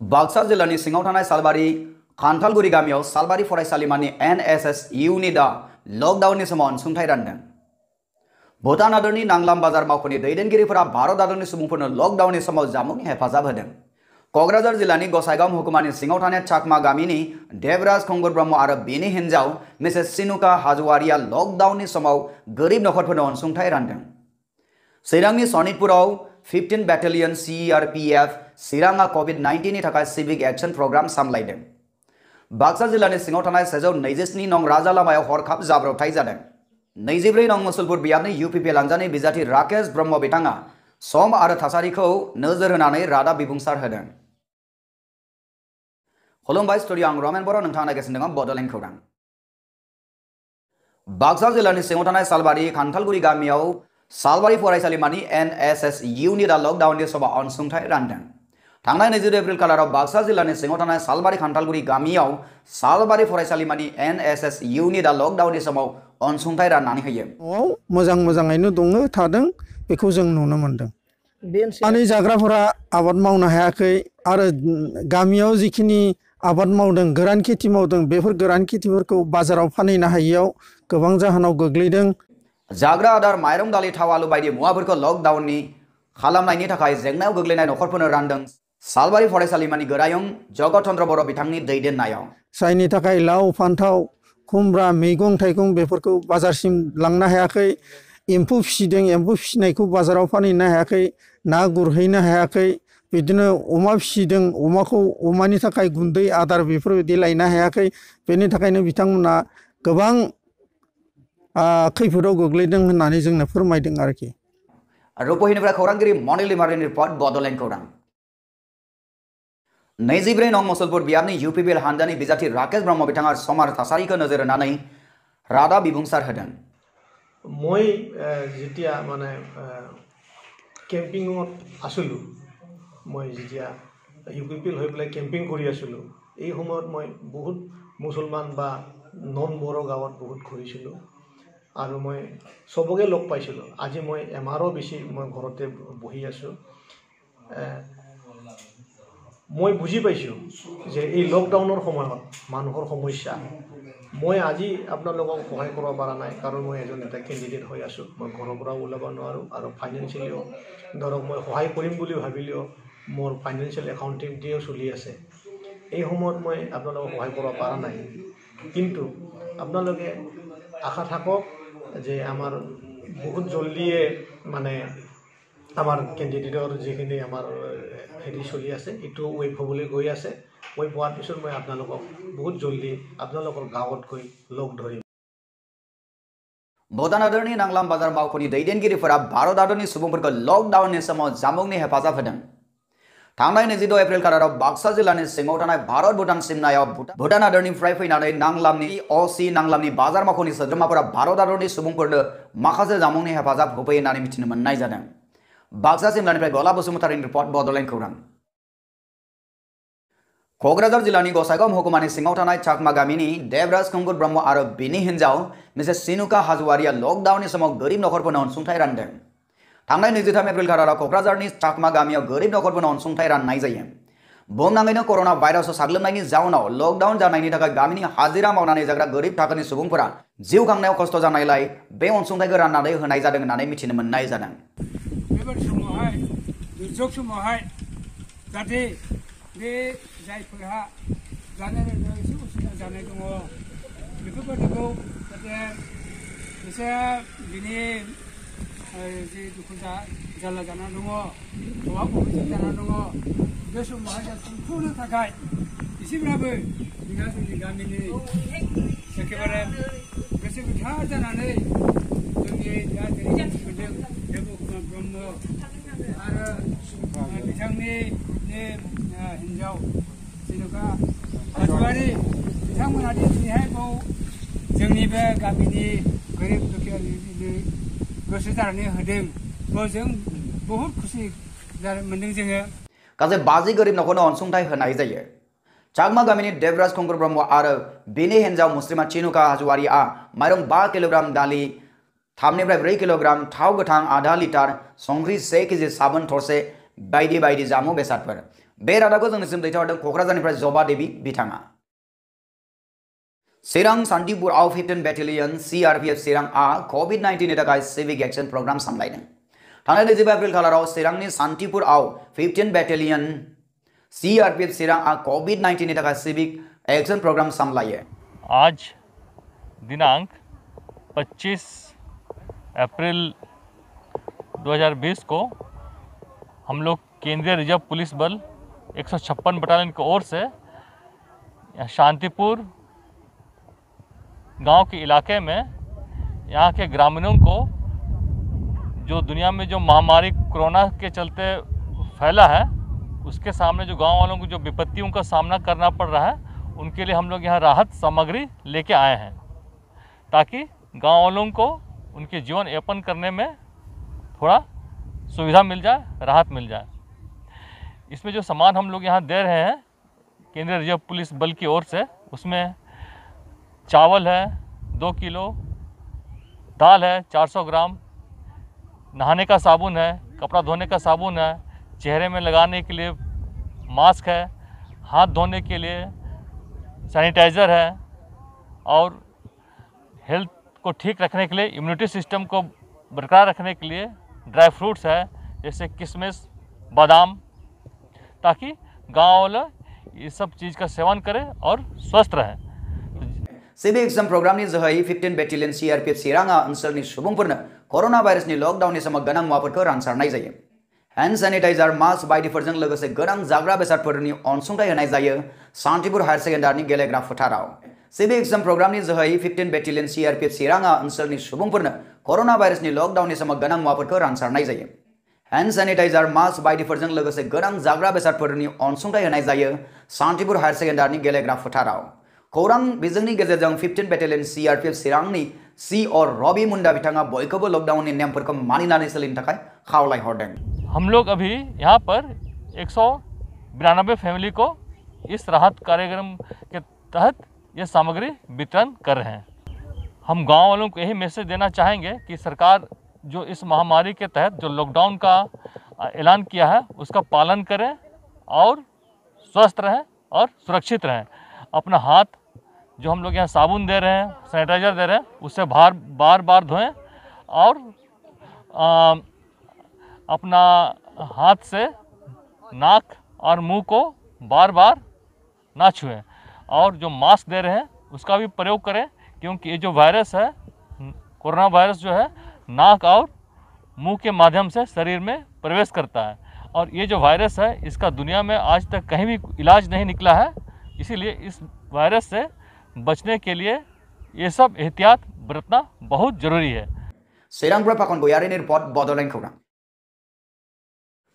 बाक्सा जिल्लानि सिङाव थानाय सालबारि खान्थालगुरि गामियाव सालबारि फरायसालिमानि एन एस एस इउनिटआ लकडाउननि समाव अनसुंथाइ रानदों। भुटान हादरनि नांलाम बाज़ार मावख'नि दैदेनगिरिफोरा भारत हादरनि सुबुंफोरनो लकडाउननि समाव जामुंनि हेफाजाब होदों। क'क्राझार जिल्लानि गसाइगाव महकुमानि सिङाव थानाय चाकमा गामिनि देबराज खंगुर ब्रह्म आरो बिनि हिन्जाव मिसेस सिनुका हाजवारिया लकडाउननि समाव गोरिब नखरफोरनो अनसुंथाइ रानदों। चिरांनि सनितपुराव फिफ्टिन बेटेलियन सिआरपिएफ चिराङा कभिड नाइन्टिननि थाखाय सिभिक एक्शन प्रग्राम सामलायदों। बाक्सा जिल्लानि सिङाव थानाय सेजौ नैजिस्नि नं राजा लामायाव हरखाब जाब्रबथाय जादों। नैजिब्रै नं मुसलपुर बियाबनि इउपिपि लानजानि बिजाथि राकेश ब्रह्म बिथाङा सम आरो थासारिखौ नोजोर होनानै रादाब बिबुंसार होदों। खुलुमबाय स्टुडिअ आं रमेन बर' नोंथाङा नायगासिनो दङ बड'लेण्ड खौरां। बाक्सा जिल्लानि सिङाव थानाय सालबारि खान्थालगुरि गामियाव सालबारि फरायसालिमानि एन एस एस इउनिटआ लकडाउननि समाव अनसुंथाइ रानदों। थांनाय नैजिद एप्रिल खालाराव बाक्सा जिल्लानि सिङाव थानाय सालबारि खान्थालगुरि गामियाव सालबारि फरायसालिमानि एन एस एस इउनिटआ लकडाउननि समाव अनसुंथाइ राननानै होयो। न'आव मोजां मोजाङैनो दङ थादों बेखौ जों नुनो मोन्दों। दानि जाग्राफोरा आबाद मावनो हायाखै आरो गामियाव जिखिनि आबाद मावदों गोरान खेथि मावदों बेफोर गोरान खेथिफोरखौ बाजाराव फानहैनो हायियाव गोबां जाहोनाव गोग्लैदों। जाग्रा आदार माइरं दालि थाव आलु बायदि मुवाफोरखौ लकडाउननि खालामनायनि थाखाय जेंनायाव गोग्लैनाय नखरफोरनो रानदों। सालबारि फरायसालिमानि गोरायुं जगत चन्द्र बर' बिथांनि दैदेननायाव। जायनि थाखाय लाव, फान्थाव, खुमब्रा, मैगं, थाइगं बेफोरखौ बाजारसिम लांनो हायाखै। एम्फौ फिसिदों, एम्फौ फिसिनायखौ बाजाराव फानहैनो हायाखै, ना गुरहैनो हायाखै। बिदिनो अमा फिसिदों, अमाखौ अमानि थाखाय गुन्दै, आदार बेफोरबायदि लायनो हायाखै। बेनि थाखायनो बिथांमोना गोबां खैफोदाव गोग्लैदों होननानै जोंनो फोरमायदों आरोखि रुपहिनिफ्राय खौरांगिरि मनिल लिमारिनि रिपर्ट बड'लेण्ड खौरां नैजिब्रै नं मुसलपुर बियाबनि इउपिपिएल हानजानि बिजाथि राकेश ब्रह्म बिथाङा सम आरो थासारिखौ नोजोर होनानै रादाब बिबुंसार होदों মই যেতিয়া মানে কেম্পিঙত আছিলোঁ মই যেতিয়া ইউ পি পি এল হৈ পেলাই কেম্পিং কৰি আছিলোঁ এই সময়ত মই বহুত মুছলমান বা নন বড়ো গাঁৱত বহুত ঘূৰিছিলোঁ আৰু মই চবকে লগ পাইছিলোঁ। আজি মই এমাৰো বেছি মই ঘৰতে বহি আছোঁ। মই বুজি পাইছোঁ যে এই লকডাউনৰ সময়ত মানুহৰ সমস্যা। মই আজি আপোনালোকক সহায় কৰিব পৰা নাই কাৰণ মই এজন এটা কেণ্ডিডেট হৈ আছোঁ। মই ঘৰৰ পৰা ওলাব নোৱাৰোঁ আৰু ফাইনেন্সিয়েলিও ধৰক মই সহায় কৰিম বুলি ভাবিলেও মোৰ ফাইনেন্সিয়েল একাউণ্টিংটিও চলি আছে। এই সময়ত মই আপোনালোকক সহায় কৰিব পৰা নাই। কিন্তু আপোনালোকে আশা থাকক যে আমাৰ বহুত জলদিয়ে মানে আমাৰ কেণ্ডিডেটৰ যিখিনি আমাৰ হেৰি চলি আছে এইটো ৱেব হ'বলৈ গৈ আছে ৱেব হোৱাৰ পিছত মই আপোনালোকক বহুত জলদি আপোনালোকৰ গাঁৱত গৈ লগ ধৰিম भुटान हादरनि नांलाम बाजार मावख'नि दैदेनगिरिफोरा भारत हादरनि सुबुंफोरखौ लकडाउननि समाव जामुंनि हेफाजाब होदों थांनाय नैजिद' एप्रिल खालाराव बाक्सा जिल्लानि सिङाव थानाय भारत भुटान सिमनायाव भुटान हादरनिफ्राय फैनानै नांलामनि अ सि नांलामनि बाजार मावख'नि सोद्रोमाफोरा भारत हादरनि सुबुंफोरनो माखासे जामुंनि हेफाजाब होफैयो होननानै मिथिनो मोननाय जादों बाक्सा सिमलानिफ्राय गला बसुमतारिनि रिपर्ट बड'लेण्ड खौरां क'क्राझार जिल्लानि गसाइगाव महकुमानि सिङाव थानाय चाकमा गामिनि देबराज खुंगुर ब्रह्म आरो बिनि हिन्जाव मिसेस सिनुका हाजवारिया लकडाउननि समाव गोरिब नखरफोरनो अनसुंथाइ रानदों थांनाय नैजिथाम एप्रिल खालाराव क'क्राझारनि चाकमा गामियाव गोरिब नखरफोरनो अनसुंथाइ राननाय जायो। बुहुमनाङैनो कर'ना भाइरासआव साग्लोबनायनि जाउनाव लकडाउन जानायनि थाखाय गामिनि हाजिरा मावनानै जाग्रा गोरिब थाखोनि सुबुंफोरा जिउ खांनायाव खस्थ' जानायलाय बे अनसुंथाइखौ राननानै होनाय जादों होननानै मिथिनो मोननाय जादों। बेबायदि समावहाय, दुर्जोग समावहाय जाहाथे बे जायफोरहा जानाय लोंनायाव एसे उसुबिदा जानाय दङ बेफोरबायदिखौ जाहाथे एसे बिनि जि दुखु जारला जाना दङ हौवा बबेजों जाना दङ बे समावहाय जों सुफुंनो थाखाय एसेब्लाबो जोंहा जोंनि गामिनि एखेबारे गोसो गोथार जानानै जोंनि दा जेरै मोनदों देबकुमार ब्रह्म आरो बिथांनि हिन्जाव जेन'बा हाजवारि बिथांमोना दिनैहाय बाव जोंनि बे गामिनि गोरिब दुखियानो गोसो जानानै होदों। बेयाव जों बहुद खुसि मोन्दों जोङो। गासै बाजि गोरिब नखरनो अनसुंथाइ होनाय चाकमा गामिनि देबराज खुंगुर ब्रह्म आरो बिनि हिन्जाव मुस्लिमा चिनुका हाजवारिआ माइरं बा किल'ग्राम दालि, थामनिफ्राय ब्रै किल'ग्राम थाव गोथां आधा लिटार संख्रि से केजि साबोन थरसे बायदि बायदि जामुं बेसादफोर। बे रादाबखौ जोंनिसिम दैथायहरदों क'क्राझारनिफ्राय जबा देबि बिथाङा। चिरां सान्तिपुराव फिफ्टिन बेटेलियन चिरांआ कभिड नाइन्टिननि थाखाय सिभिक एक्शन प्रग्राम सामलायदों थांनाय नैजिबा एप्रिल खालाराव चिरांनि सान्तिपुराव फिफ्टिन बेटेलियन सीआरपीएफ चिरांआ कोविड नाइन्टीन तक सिविक एक्शन प्रोग्राम सामलाये आज दिनांक 25 अप्रैल 2020 को हम लोग केंद्रीय रिज़र्व पुलिस बल एक सौ छप्पन बटालियन की ओर से शांतिपुर गाँव के इलाके में यहाँ के ग्रामीणों को जो दुनिया में जो महामारी कोरोना के चलते फैला है, उसके सामने जो गाँव वालों को जो विपत्तियों का सामना करना पड़ रहा है, उनके लिए हम लोग यहाँ राहत सामग्री लेके आए हैं, ताकि गाँव वालों को उनके जीवन यापन करने में थोड़ा सुविधा मिल जाए, राहत मिल जाए। इसमें जो सामान हम लोग यहाँ दे रहे हैं, केंद्रीय रिज़र्व पुलिस बल की ओर से, उसमें चावल है, दो किलो, दाल है 400 ग्राम, नहाने का साबुन है, कपड़ा धोने का साबुन है, चेहरे में लगाने के लिए मास्क है, हाथ धोने के लिए सैनिटाइज़र है और हेल्थ को ठीक रखने के लिए, इम्यूनिटी सिस्टम को बरकरार रखने के लिए ड्राई फ्रूट्स है, जैसे किशमिश, बादाम, ताकि गाँव वाले ये सब चीज़ का सेवन करें और स्वस्थ रहें। सिभिक एक्शन प्रोग्रामनि जोहै फिफ्टिन बेटेलियन सिआरपिएफ चिराङा ओनसोलनि सुबुंफोरनो कर'ना भाइरासनि लकडाउननि समाव गोनां मुवाफोरखौ रानसारनाय जायो। हेन्ड सेनिटाइजार मास्क बायदिफोरजों लोगोसे गोनां जाग्रा बेसादफोरनि अनसुंथाइ होनाय जायो सान्तिपुर हायार सेकेन्डारिनि गेलेग्रा फोथाराव। सिभिक एक्शन प्रोग्रामनि जोहै फिफ्टिन बेटेलियन सिआरपिएफ चिराङा ओनसोलनि सुबुंफोरनो कर'ना भाइरासनि लकडाउननि समाव गोनां मुवाफोरखौ रानसारनाय जायो। हेन्ड सेनिटाइजार मास्क बायदिफोरजों लोगोसे गोनां जाग्रा बेसादफोरनि अनसुंथाइ होनाय जायो सान्तिपुर हायार सेकेन्डारिनि गेलेग्रा फोथाराव। खौरां बिजोंनि गेजेरजों फिफ्टिन बेटेलियन सिआरपिएफ चिरांनि सि अर रबि मुन्डा बिथाङा बयखौबो लकडाउननि नेमफोरखौ मानिनानै सोलिनो थाखाय खावलायहरदों हम लोग अभी यहाँ पर एक सौ बिरानबे फैमिली को इस राहत कार्यक्रम के तहत ये सामग्री वितरण कर रहे हैं। हम गाँव वालों को यही मैसेज देना चाहेंगे कि सरकार जो इस महामारी के तहत जो लॉकडाउन का ऐलान किया है, उसका पालन करें और स्वस्थ रहें और सुरक्षित रहें। अपना हाथ जो हम लोग यहाँ साबुन दे रहे हैं सैनिटाइज़र दे रहे हैं उससे बार बार बार धोएँ और आ, अपना हाथ से नाक और मुँह को बार बार ना छुएँ और जो मास्क दे रहे हैं उसका भी प्रयोग करें क्योंकि ये जो वायरस है कोरोना वायरस जो है नाक और मुँह के माध्यम से शरीर में प्रवेश करता है और ये जो वायरस है इसका दुनिया में आज तक कहीं भी इलाज नहीं निकला है इसीलिए इस वायरस से बचने के लिए ये सब एहतियात बरतना बहुत ज़रूरी है। श्रीरामपुर फाखन गयारी रिपोर्ट बड'लेण्ड खौरां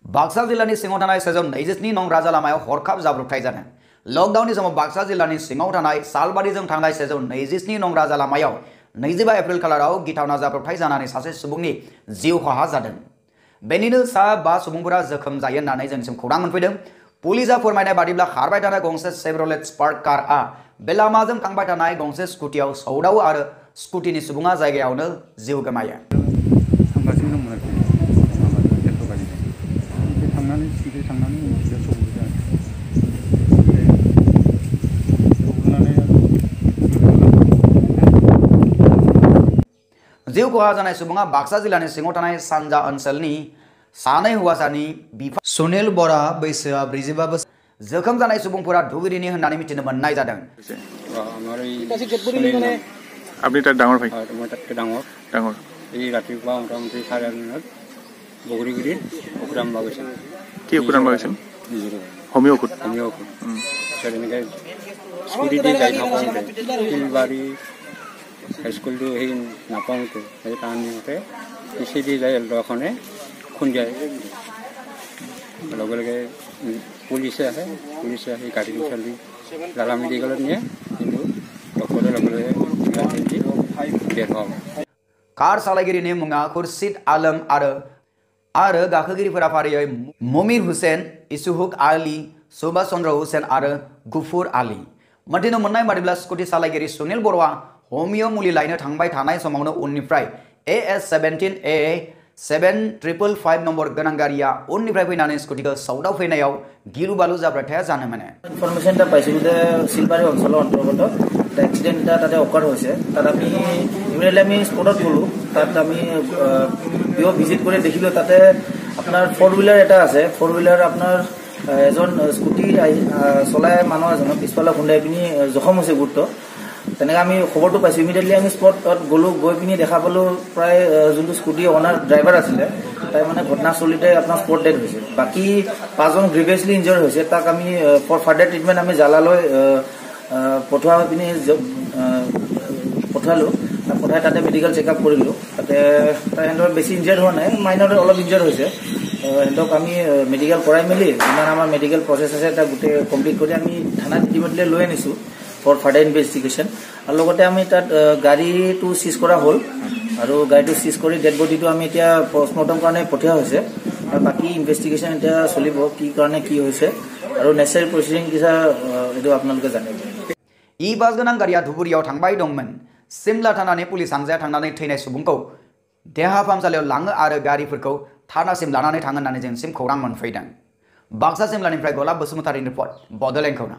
बाक्सा जिल्लानि सिङाव थानाय सेजौ नैजिस्नि राजा लामायाव हरखाब जाब्रबथाय जादों लकडाउननि समाव बाक्सा जिल्लानि सिङाव थानाय सालबारिजों सेजौ नैजिस्नि नं राजा लामायाव नैजिबा एप्रिल खालाराव गिथावना जाब्रबथाय जानानै सासे सुबुंनि जिउ खहा जादों बेनिनो सा बा सुबुंफोरा जोखोम जायो होननानै जोंनिसिम खौरां पुलिसा फोरमायनाय बादिब्ला खारबाय गंसे सेभरलेट स्पार्क कारआ बे लामाजों थांबाय थानाय गंसे स्कुटियाव सौदावो आरो स्कुटिनि सुबुङा जायगायावनो जिउ गोमायो जिउ खहा सानजा ओनसोलनि सानै हौवासानि बिफा सुनिल बरा बैसोआ ब्रैजिबा बोसोर जोखोम जानाय सुबुंफोरा धुबुरीनि होननानै मिथिनो मोननाय जादों আপনি তাত ডাঙৰ ভাই মই তাতকৈ ডাঙৰ ডাঙৰ এই ৰাতিপুৱা মোটামুটি চাৰে আঠমানত বগৰীগুৰিত ঔষধ আনিব গৈছিল কি ঔষধ আনিব গৈছিল নিজৰে হোমিও ঔষধ হোমিও ঔষধ তাৰপিছত এনেকৈ স্কুটি দি যাই থাকোঁতে শিলবাৰী হাইস্কুলটো সেই নাপাওঁতে সেই টান নিওঁতে পিছেদি যাই এল্ডাৰখনে খুন্দিয়াই লগে লগে পুলিচে আহে পুলিচে আহি গাড়ীটো চালি লালা মেডিকেলত নিয়ে কিন্তু ডক্টৰে লগে লগে ডেথ হোৱা कार सालायगिरिनि मुङा खुर्सिद आलम आरो आरो गाखोगिरिफोरा फारियै मुमिर हुसेन इसुहुक आली सुभाष चन्द्र हुसेन आरो गुफुर आली मोनथिनो मोननाय बादिब्ला स्कुटि सालायगिरि सुनिल बर'आ हमिय' मुलि लायनो थांबाय थानाय समावनो उननिफ्राय A S seventeen A seven triple five number गोनां गारिया उननिफ्राय फैनानै स्कुटिखौ साउथआव फैनायाव गिलु बालु जाब्रबथाया जानो मोनो ইনফরমেশন এটা পাইছিলোঁ যে শিলবাৰী অঞ্চলৰ অন্তৰ্গত এটা এক্সিডেণ্ট এটা তাতে অকাৰ হৈছে তাত আমি ইমিডিয়েটলি আমি স্পটত গ'লোঁ তাত আমি বিঅ' ভিজিট কৰি দেখিলোঁ তাতে আপোনাৰ ফ'ৰ হুইলাৰ এটা আছে ফ'ৰ হুইলাৰ আপোনাৰ আহ, এজন স্কুটি আহি আহ, চলাই মানুহ এজনক পিছফালে খুন্দাই পিনি আহ, জখম হৈছে গুৰুত্ব তেনেকৈ আমি খবৰটো পাইছোঁ। ইমিডিয়েটলি আমি স্পটত গ'লোঁ গৈ পিনি দেখা পালোঁ প্ৰায় যোনটো স্কুটি অনাৰ ড্ৰাইভাৰ আছিলে তাই মানে ঘটনাস্থলীতে আপোনাৰ স্পট ডেড হৈছে। বাকী পাঁচজন গ্ৰিভিয়াছলি ইনজৰ্ড হৈছে তাক আমি ফৰ ফাৰ্ডাৰ ট্ৰিটমেণ্ট আমি জালালৈ পঠোৱা হৈ পিনি পঠালোঁ। পঠাই তাতে মেডিকেল চেকআপ কৰিলোঁ তাতে সিহঁতৰ বেছি ইনজিয়াৰ্ড হোৱা নাই মাইনৰ অলপ ইনজিয়াৰ্ড হৈছে। সিহঁতক আমি মেডিকেল কৰাই মেলি যিমান আমাৰ মেডিকেল প্ৰচেছ আছে তাক গোটেই কমপ্লিট কৰি আমি থানাত ইতিমধ্যে লৈ আনিছোঁ। ফৰ ফাৰ্ডাৰ ইনভেষ্টিগেশ্যন আৰু লগতে আমি তাত আহ, গাড়ীটো চিজ কৰা হ'ল আৰু গাড়ীটো চিজ কৰি ডেড বডিটো আমি এতিয়া পষ্টমৰ্টম কাৰণে পঠিওৱা হৈছে আৰু বাকী ইনভেষ্টিগেশ্যন এতিয়া চলিব কি কাৰণে কি হৈছে আৰু নেচাৰেল প্ৰচিডিং কিছা এইটো আপোনালোকে জানিব इ बास गोनां गारिया धुबुरियाव थांबाय दंमोन सिमला थानानि पुलिस हानजाया थांनानै थैनाय सुबुंखौ देहा फाहामसालियाव लाङो आरो गारिफोरखौ थानासिम लानानै थाङो होननानै जोंसिम खौरां मोनफैदों बाक्सा सिमलानिफ्राय गलाब बसुमतारिनि रिपर्ट बड'लेण्ड खौरां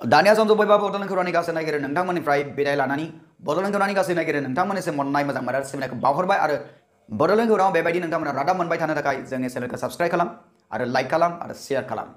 दानिया सम जबायबा बड'लेण्ड खौरांनि गासै नागिरो। नोंथांमोननिफ्राय बिदाय लानानै बड'लेण्ड खौरांनि गासै नागिरो। नोंथांमोननिसिम अननाय मोजां मोननाय सिबिनायखौ बावहरबाय आरो बड'लेण्ड खौराङाव बेबायदि लाइक खालाम आरो शेयार खालाम